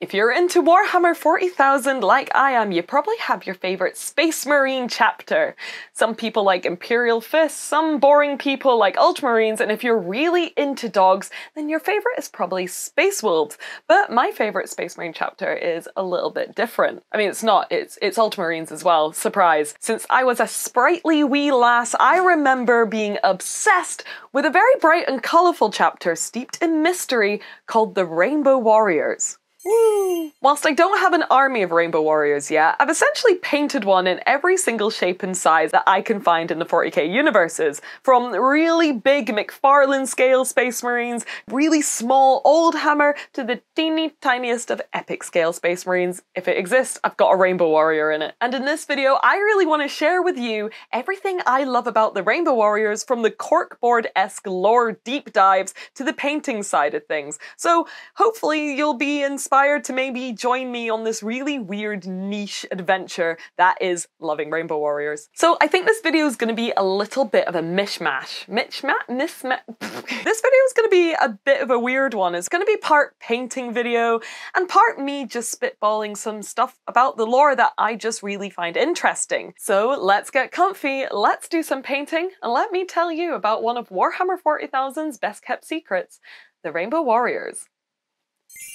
If you're into Warhammer 40,000 like I am, you probably have your favourite Space Marine chapter. Some people like Imperial Fists, some boring people like Ultramarines, and if you're really into dogs, then your favourite is probably Space Wolves. But my favourite Space Marine chapter is a little bit different. I mean, it's not, it's, it's Ultramarines as well, surprise. Since I was a sprightly wee lass, I remember being obsessed with a very bright and colourful chapter steeped in mystery called the Rainbow Warriors. Woo. Whilst I don't have an army of Rainbow Warriors yet, I've essentially painted one in every single shape and size that I can find in the 40k universes. From really big McFarlane scale Space Marines, really small Old Hammer, to the teeny tiniest of epic scale Space Marines. If it exists, I've got a Rainbow Warrior in it. And in this video, I really want to share with you everything I love about the Rainbow Warriors from the corkboard-esque lore deep dives to the painting side of things. So hopefully you'll be inspired inspired to maybe join me on this really weird niche adventure that is loving Rainbow Warriors. So I think this video is going to be a little bit of a mishmash. Mishmash? Mismatch? this video is going to be a bit of a weird one. It's going to be part painting video and part me just spitballing some stuff about the lore that I just really find interesting. So let's get comfy, let's do some painting, and let me tell you about one of Warhammer 40,000's best kept secrets, the Rainbow Warriors.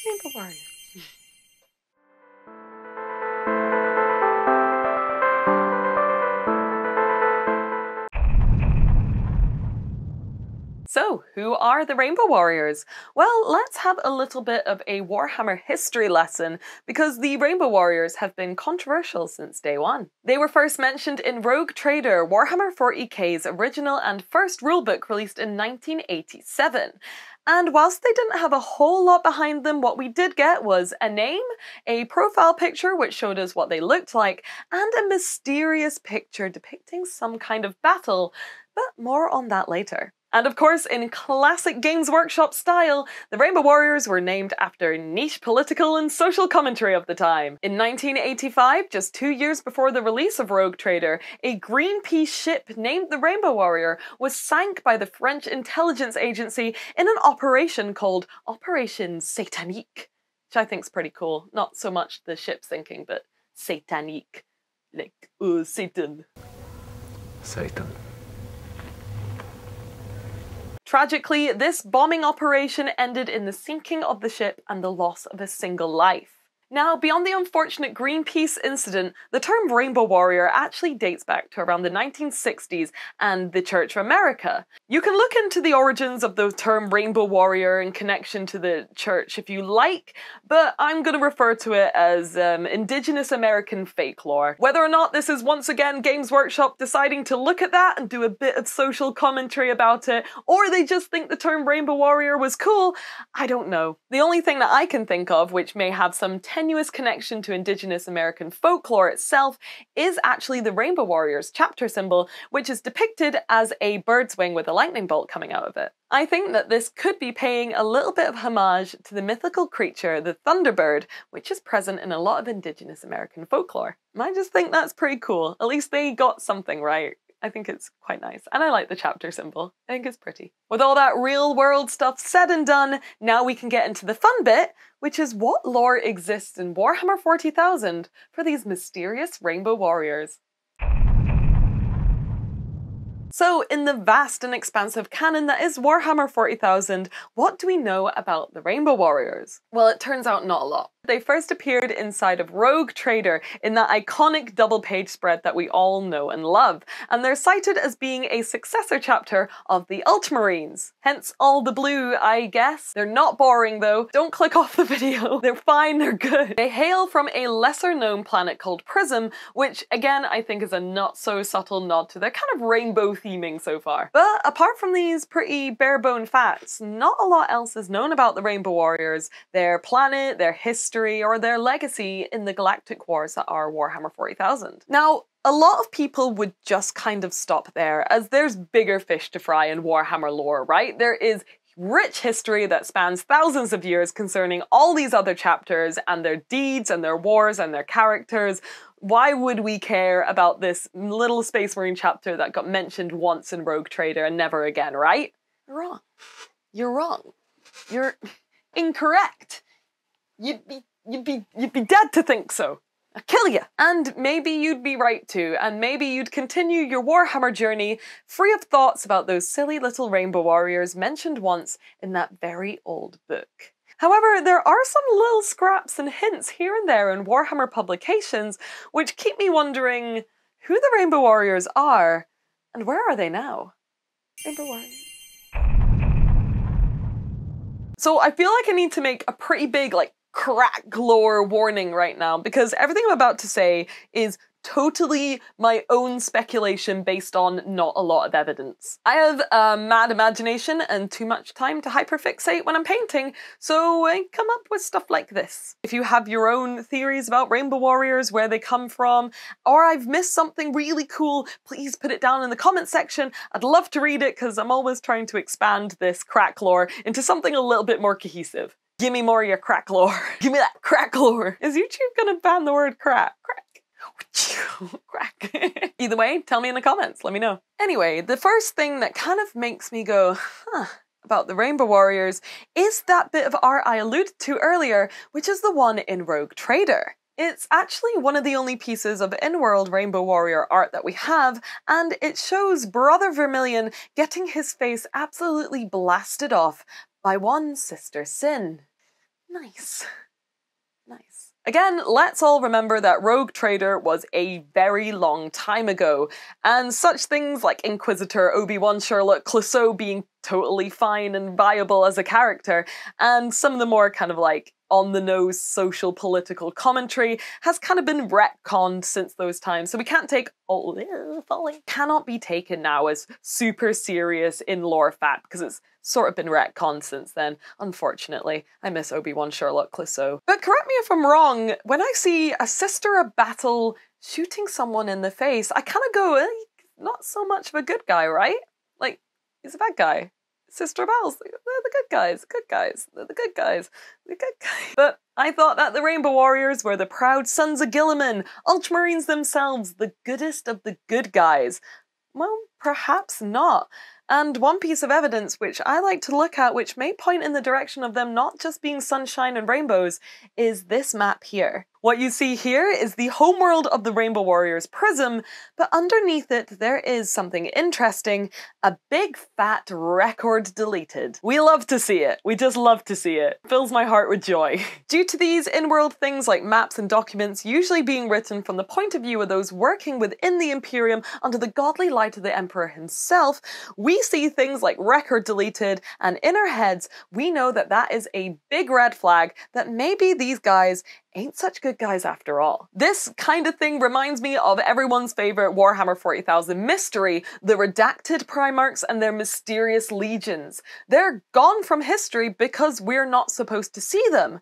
Rainbow Warriors. So, who are the Rainbow Warriors? Well, let's have a little bit of a Warhammer history lesson because the Rainbow Warriors have been controversial since day one. They were first mentioned in Rogue Trader, Warhammer 40k's original and first rulebook released in 1987. And whilst they didn't have a whole lot behind them, what we did get was a name, a profile picture which showed us what they looked like, and a mysterious picture depicting some kind of battle, but more on that later. And of course, in classic Games Workshop style, the Rainbow Warriors were named after niche political and social commentary of the time. In 1985, just two years before the release of Rogue Trader, a Greenpeace ship named the Rainbow Warrior was sank by the French intelligence agency in an operation called Operation Satanique, which I think is pretty cool. Not so much the ship sinking, but satanique, like, uh, Satan. Satan. Tragically, this bombing operation ended in the sinking of the ship and the loss of a single life. Now, beyond the unfortunate Greenpeace incident, the term Rainbow Warrior actually dates back to around the 1960s and the Church of America. You can look into the origins of the term Rainbow Warrior in connection to the church if you like, but I'm going to refer to it as um, Indigenous American fake lore. Whether or not this is once again Games Workshop deciding to look at that and do a bit of social commentary about it, or they just think the term Rainbow Warrior was cool, I don't know. The only thing that I can think of, which may have some tenuous connection to Indigenous American folklore itself is actually the Rainbow Warriors chapter symbol, which is depicted as a bird's wing with a lightning bolt coming out of it. I think that this could be paying a little bit of homage to the mythical creature, the Thunderbird, which is present in a lot of Indigenous American folklore. And I just think that's pretty cool. At least they got something right. I think it's quite nice. And I like the chapter symbol. I think it's pretty. With all that real world stuff said and done, now we can get into the fun bit, which is what lore exists in Warhammer 40,000 for these mysterious rainbow warriors. So, in the vast and expansive canon that is Warhammer 40,000, what do we know about the Rainbow Warriors? Well, it turns out not a lot. They first appeared inside of Rogue Trader in that iconic double page spread that we all know and love, and they're cited as being a successor chapter of the Ultramarines. Hence all the blue, I guess. They're not boring though, don't click off the video. They're fine, they're good. They hail from a lesser known planet called Prism, which again I think is a not so subtle nod to their kind of rainbow theming so far. But apart from these pretty bare bone facts, not a lot else is known about the Rainbow Warriors, their planet, their history, history or their legacy in the galactic wars that are Warhammer 40,000. Now, a lot of people would just kind of stop there, as there's bigger fish to fry in Warhammer lore, right? There is rich history that spans thousands of years concerning all these other chapters and their deeds and their wars and their characters. Why would we care about this little Space Marine chapter that got mentioned once in Rogue Trader and never again, right? You're wrong. You're wrong. You're incorrect. You, you'd be you'd be dead to think so. I'd kill you. And maybe you'd be right too, and maybe you'd continue your Warhammer journey free of thoughts about those silly little rainbow warriors mentioned once in that very old book. However, there are some little scraps and hints here and there in Warhammer publications which keep me wondering who the Rainbow Warriors are and where are they now? Rainbow Warriors. So I feel like I need to make a pretty big like crack lore warning right now because everything I'm about to say is totally my own speculation based on not a lot of evidence. I have a mad imagination and too much time to hyperfixate when I'm painting, so I come up with stuff like this. If you have your own theories about Rainbow Warriors, where they come from, or I've missed something really cool, please put it down in the comment section. I'd love to read it because I'm always trying to expand this crack lore into something a little bit more cohesive. Give me more of your crack lore. Give me that crack lore. Is YouTube gonna ban the word crack? Crack. Crack. Either way, tell me in the comments, let me know. Anyway, the first thing that kind of makes me go, huh, about the Rainbow Warriors is that bit of art I alluded to earlier, which is the one in Rogue Trader. It's actually one of the only pieces of in-world Rainbow Warrior art that we have, and it shows Brother Vermilion getting his face absolutely blasted off by one Sister Sin. Nice. Nice. Again, let's all remember that Rogue Trader was a very long time ago, and such things like Inquisitor, Obi-Wan Sherlock, Clouseau being totally fine and viable as a character, and some of the more kind of like on the nose social political commentary has kind of been retconned since those times. So we can't take all falling cannot be taken now as super serious in lore fact because it's sort of been retconned since then, unfortunately. I miss Obi-Wan Sherlock Clouseau. But correct me if I'm wrong, when I see a sister of battle shooting someone in the face, I kind of go, eh, not so much of a good guy, right? Like, he's a bad guy. Sister of Battles, they're the good guys, good guys, they're the good guys, the good guys. But I thought that the Rainbow Warriors were the proud sons of Guilliman, Ultramarines themselves, the goodest of the good guys. Well, perhaps not. And one piece of evidence which I like to look at, which may point in the direction of them not just being sunshine and rainbows, is this map here. What you see here is the homeworld of the Rainbow Warriors Prism, but underneath it there is something interesting, a big fat record deleted. We love to see it. We just love to see it. Fills my heart with joy. Due to these in-world things like maps and documents usually being written from the point of view of those working within the Imperium under the godly light of the Emperor himself, we see things like record deleted and in our heads we know that that is a big red flag that maybe these guys ain't such good guys after all. This kind of thing reminds me of everyone's favourite Warhammer 40,000 mystery, the redacted Primarchs and their mysterious legions. They're gone from history because we're not supposed to see them.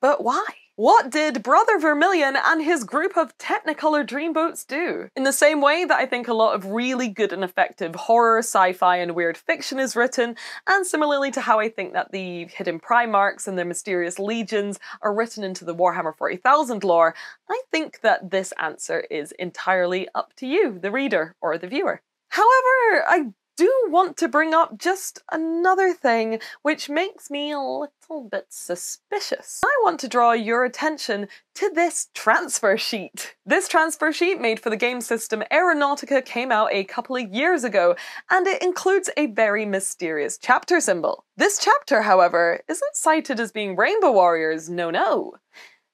But why? What did Brother Vermilion and his group of Technicolor dreamboats do? In the same way that I think a lot of really good and effective horror, sci-fi and weird fiction is written, and similarly to how I think that the hidden Primarchs and their mysterious legions are written into the Warhammer 40,000 lore, I think that this answer is entirely up to you, the reader or the viewer. However, I do want to bring up just another thing which makes me a little bit suspicious. I want to draw your attention to this transfer sheet. This transfer sheet made for the game system Aeronautica came out a couple of years ago, and it includes a very mysterious chapter symbol. This chapter, however, isn't cited as being Rainbow Warriors, no no.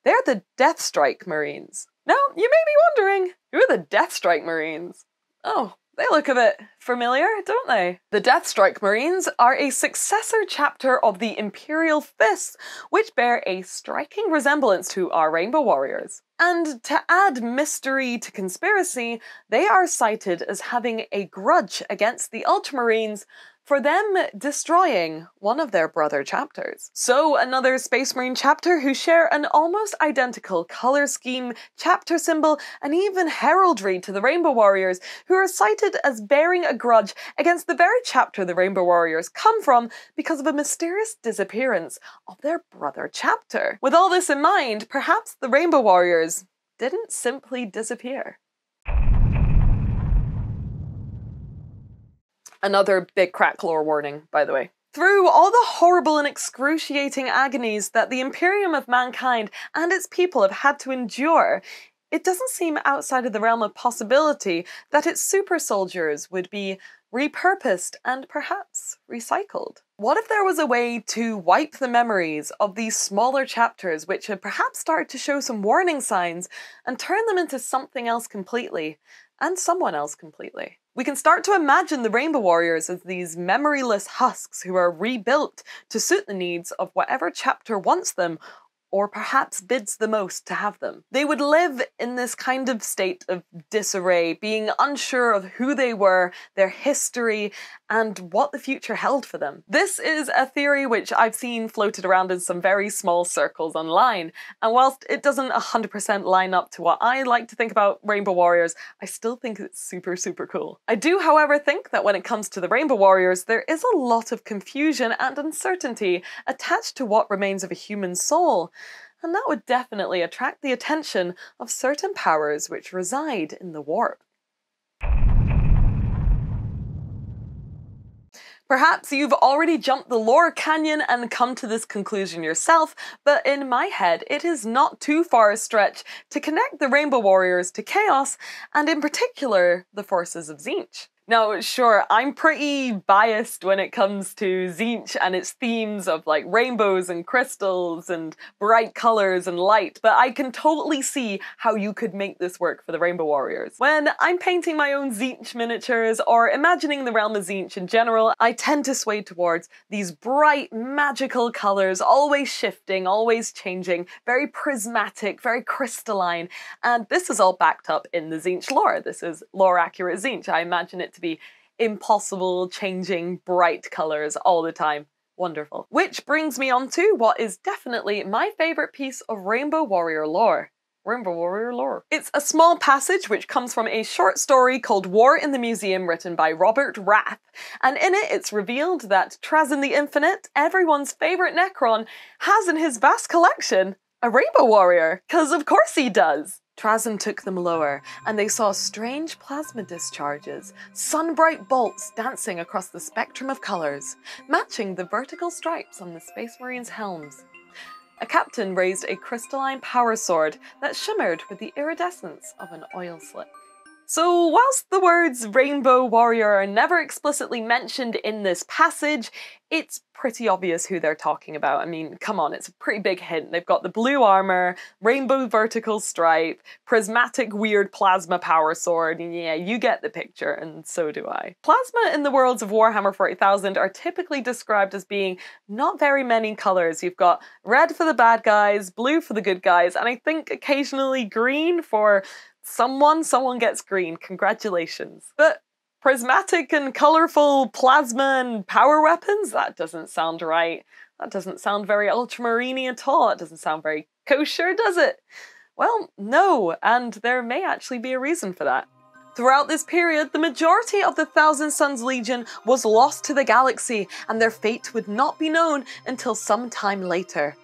They're the Deathstrike Marines. Now, you may be wondering, who are the Deathstrike Marines? Oh, they look a bit familiar, don't they? The Deathstrike Marines are a successor chapter of the Imperial Fists, which bear a striking resemblance to our Rainbow Warriors. And to add mystery to conspiracy, they are cited as having a grudge against the Ultramarines for them destroying one of their brother chapters. So another Space Marine chapter who share an almost identical color scheme, chapter symbol, and even heraldry to the Rainbow Warriors, who are cited as bearing a grudge against the very chapter the Rainbow Warriors come from because of a mysterious disappearance of their brother chapter. With all this in mind, perhaps the Rainbow Warriors didn't simply disappear. Another big crack lore warning, by the way. Through all the horrible and excruciating agonies that the Imperium of mankind and its people have had to endure, it doesn't seem outside of the realm of possibility that its super soldiers would be repurposed and perhaps recycled. What if there was a way to wipe the memories of these smaller chapters which had perhaps started to show some warning signs and turn them into something else completely and someone else completely? We can start to imagine the Rainbow Warriors as these memoryless husks who are rebuilt to suit the needs of whatever chapter wants them or perhaps bids the most to have them. They would live in this kind of state of disarray, being unsure of who they were, their history, and what the future held for them. This is a theory which I've seen floated around in some very small circles online, and whilst it doesn't 100% line up to what I like to think about Rainbow Warriors, I still think it's super, super cool. I do, however, think that when it comes to the Rainbow Warriors, there is a lot of confusion and uncertainty attached to what remains of a human soul and that would definitely attract the attention of certain powers which reside in the warp. Perhaps you've already jumped the lore canyon and come to this conclusion yourself, but in my head, it is not too far a stretch to connect the Rainbow Warriors to Chaos, and in particular, the forces of Tzeentch. Now, sure, I'm pretty biased when it comes to Tzeentch and its themes of like rainbows and crystals and bright colors and light, but I can totally see how you could make this work for the Rainbow Warriors. When I'm painting my own Tzeentch miniatures or imagining the realm of Tzeentch in general, I tend to sway towards these bright, magical colors, always shifting, always changing, very prismatic, very crystalline, and this is all backed up in the Tzeentch lore. This is lore accurate Tzeentch. I imagine it to be impossible, changing, bright colours all the time. Wonderful. Which brings me on to what is definitely my favourite piece of Rainbow Warrior lore. Rainbow Warrior lore. It's a small passage which comes from a short story called War in the Museum written by Robert Rath, and in it it's revealed that Trazyn the Infinite, everyone's favourite Necron, has in his vast collection a Rainbow Warrior, because of course he does. Trazyn took them lower, and they saw strange plasma discharges, sun-bright bolts dancing across the spectrum of colours, matching the vertical stripes on the Space Marine's helms. A captain raised a crystalline power sword that shimmered with the iridescence of an oil slick. So, whilst the words Rainbow Warrior are never explicitly mentioned in this passage, it's pretty obvious who they're talking about. I mean, come on, it's a pretty big hint. They've got the blue armor, rainbow vertical stripe, prismatic weird plasma power sword, yeah, you get the picture, and so do I. Plasma in the worlds of Warhammer 40,000 are typically described as being not very many colors. You've got red for the bad guys, blue for the good guys, and I think occasionally green for someone, someone gets green. Congratulations. But prismatic and colorful plasma and power weapons? That doesn't sound right. That doesn't sound very ultramarine at all. It doesn't sound very kosher, does it? Well, no, and there may actually be a reason for that. Throughout this period, the majority of the Thousand Sons Legion was lost to the galaxy, and their fate would not be known until some time later.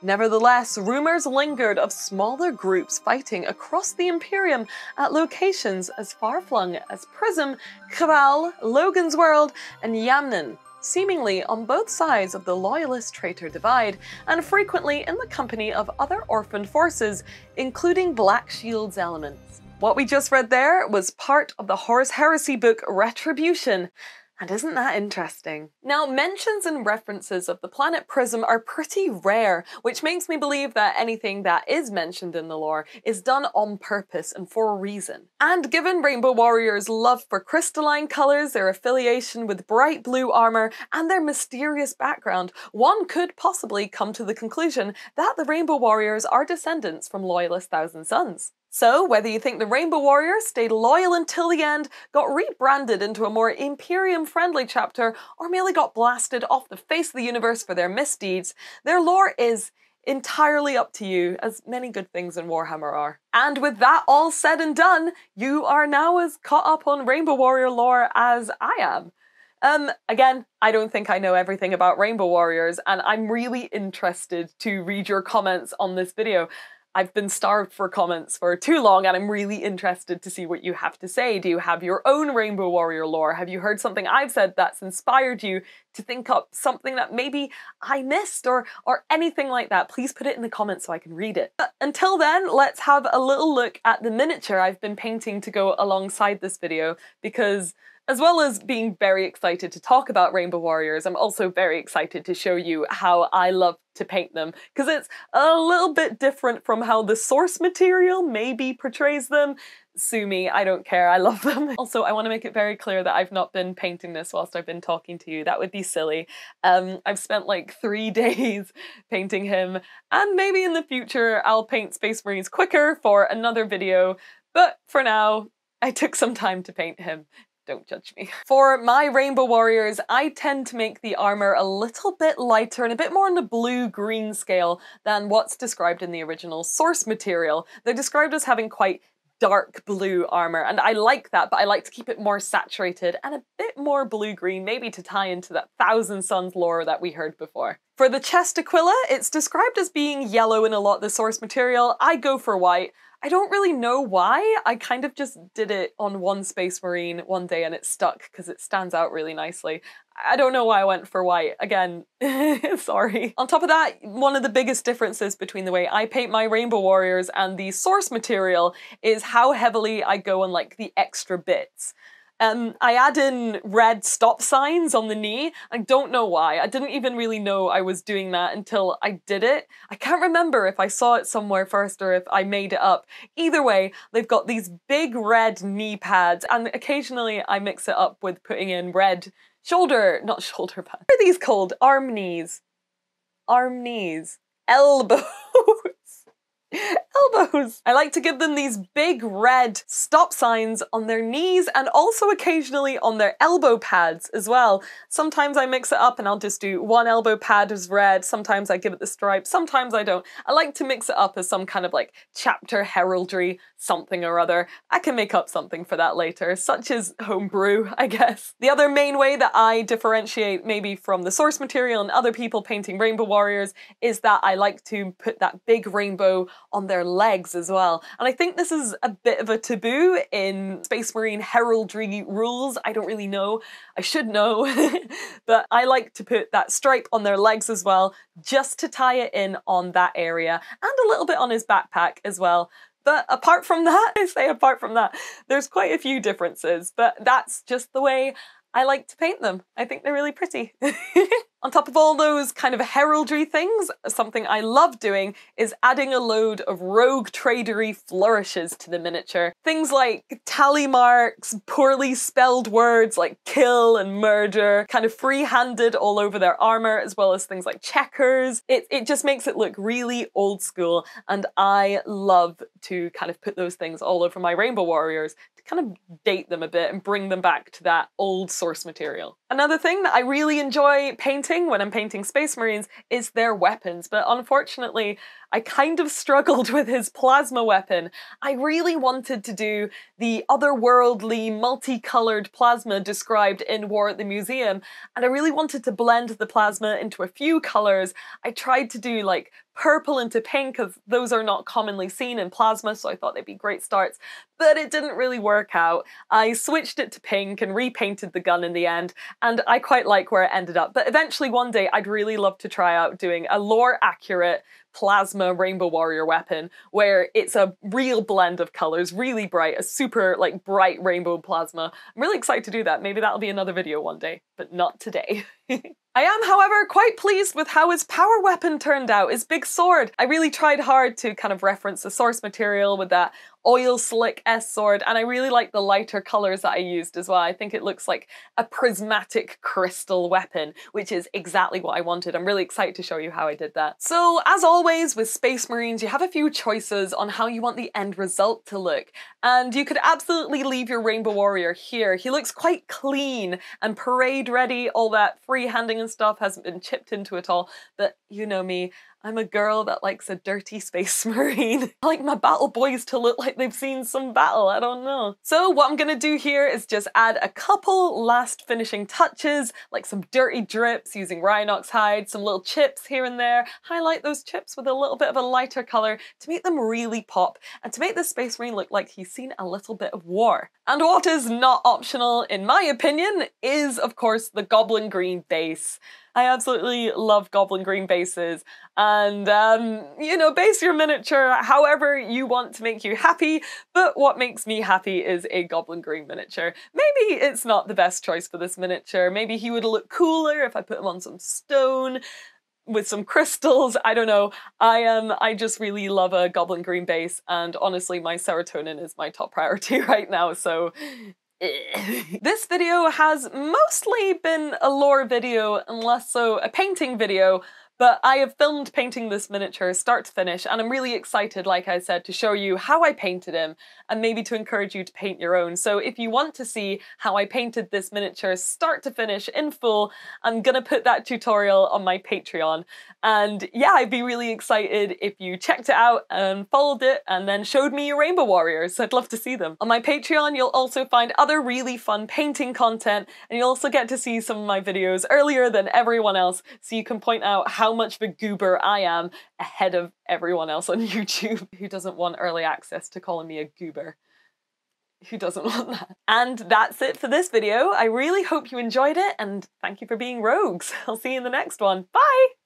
Nevertheless, rumors lingered of smaller groups fighting across the Imperium at locations as far-flung as Prism, Cabal, Logan's World, and Yamnen, seemingly on both sides of the Loyalist-Traitor divide, and frequently in the company of other orphaned forces, including Black Shield's elements. What we just read there was part of the Horus Heresy book Retribution, and isn't that interesting? Now, mentions and references of the planet Prism are pretty rare, which makes me believe that anything that is mentioned in the lore is done on purpose and for a reason. And given Rainbow Warriors' love for crystalline colours, their affiliation with bright blue armour, and their mysterious background, one could possibly come to the conclusion that the Rainbow Warriors are descendants from Loyalist Thousand Sons. So, whether you think the Rainbow Warriors stayed loyal until the end, got rebranded into a more Imperium friendly chapter, or merely got blasted off the face of the universe for their misdeeds, their lore is entirely up to you, as many good things in Warhammer are. And with that all said and done, you are now as caught up on Rainbow Warrior lore as I am. Um, again, I don't think I know everything about Rainbow Warriors, and I'm really interested to read your comments on this video. I've been starved for comments for too long and I'm really interested to see what you have to say. Do you have your own Rainbow Warrior lore? Have you heard something I've said that's inspired you to think up something that maybe I missed or or anything like that? Please put it in the comments so I can read it. But until then, let's have a little look at the miniature I've been painting to go alongside this video because as well as being very excited to talk about Rainbow Warriors, I'm also very excited to show you how I love to paint them, because it's a little bit different from how the source material maybe portrays them. Sue me, I don't care, I love them. Also, I want to make it very clear that I've not been painting this whilst I've been talking to you. That would be silly. Um, I've spent like three days painting him, and maybe in the future I'll paint Space Marines quicker for another video, but for now, I took some time to paint him don't judge me. For my Rainbow Warriors, I tend to make the armor a little bit lighter and a bit more on the blue-green scale than what's described in the original source material. They're described as having quite dark blue armor and I like that but I like to keep it more saturated and a bit more blue-green maybe to tie into that Thousand Sons lore that we heard before. For the chest Aquila, it's described as being yellow in a lot of the source material. I go for white. I don't really know why. I kind of just did it on one Space Marine one day and it stuck because it stands out really nicely. I don't know why I went for white. Again, sorry. On top of that, one of the biggest differences between the way I paint my Rainbow Warriors and the source material is how heavily I go on like the extra bits. Um, I add in red stop signs on the knee. I don't know why. I didn't even really know I was doing that until I did it. I can't remember if I saw it somewhere first or if I made it up. Either way, they've got these big red knee pads and occasionally I mix it up with putting in red shoulder, not shoulder pads. What are these called? Arm knees. Arm knees. Elbows. elbows. I like to give them these big red stop signs on their knees and also occasionally on their elbow pads as well. Sometimes I mix it up and I'll just do one elbow pad as red, sometimes I give it the stripe, sometimes I don't. I like to mix it up as some kind of like chapter heraldry, something or other. I can make up something for that later, such as homebrew, I guess. The other main way that I differentiate maybe from the source material and other people painting Rainbow Warriors is that I like to put that big rainbow on their legs as well. And I think this is a bit of a taboo in Space Marine heraldry rules. I don't really know. I should know. but I like to put that stripe on their legs as well, just to tie it in on that area and a little bit on his backpack as well. But apart from that, I say apart from that, there's quite a few differences, but that's just the way I like to paint them. I think they're really pretty. On top of all those kind of heraldry things, something I love doing is adding a load of rogue tradery flourishes to the miniature. Things like tally marks, poorly spelled words like kill and murder, kind of free-handed all over their armor, as well as things like checkers. It, it just makes it look really old school, and I love to kind of put those things all over my Rainbow Warriors to kind of date them a bit and bring them back to that old source material. Another thing that I really enjoy painting painting when I'm painting Space Marines is their weapons, but unfortunately I kind of struggled with his plasma weapon. I really wanted to do the otherworldly, multicolored plasma described in War at the Museum, and I really wanted to blend the plasma into a few colors. I tried to do like purple into pink because those are not commonly seen in plasma, so I thought they'd be great starts, but it didn't really work out. I switched it to pink and repainted the gun in the end, and I quite like where it ended up. But eventually one day I'd really love to try out doing a lore accurate plasma rainbow warrior weapon where it's a real blend of colors really bright a super like bright rainbow plasma. I'm really excited to do that. Maybe that'll be another video one day but not today. I am, however, quite pleased with how his power weapon turned out, his big sword. I really tried hard to kind of reference the source material with that oil slick S sword, and I really like the lighter colours that I used as well. I think it looks like a prismatic crystal weapon, which is exactly what I wanted. I'm really excited to show you how I did that. So, as always with Space Marines, you have a few choices on how you want the end result to look, and you could absolutely leave your Rainbow Warrior here. He looks quite clean and parade ready, all that free handing and stuff hasn't been chipped into it all, but you know me, I'm a girl that likes a dirty space marine. I like my battle boys to look like they've seen some battle, I don't know. So what I'm gonna do here is just add a couple last finishing touches, like some dirty drips using Rhinox hide, some little chips here and there, highlight those chips with a little bit of a lighter color to make them really pop and to make the Space Marine look like he's seen a little bit of war. And what is not optional, in my opinion, is of course the Goblin Green base. I absolutely love Goblin Green bases. And, um, you know, base your miniature however you want to make you happy. But what makes me happy is a Goblin Green miniature. Maybe it's not the best choice for this miniature. Maybe he would look cooler if I put him on some stone with some crystals. I don't know. I um I just really love a goblin green base and honestly my serotonin is my top priority right now. So this video has mostly been a lore video and less so a painting video, but I have filmed painting this miniature start to finish and I'm really excited, like I said, to show you how I painted him and maybe to encourage you to paint your own. So if you want to see how I painted this miniature start to finish in full, I'm gonna put that tutorial on my Patreon. And yeah, I'd be really excited if you checked it out and followed it and then showed me your Rainbow Warriors. I'd love to see them. On my Patreon, you'll also find other really fun painting content and you'll also get to see some of my videos earlier than everyone else so you can point out how how much of a goober I am ahead of everyone else on YouTube who doesn't want early access to calling me a goober. Who doesn't want that? And that's it for this video. I really hope you enjoyed it and thank you for being rogues. I'll see you in the next one. Bye!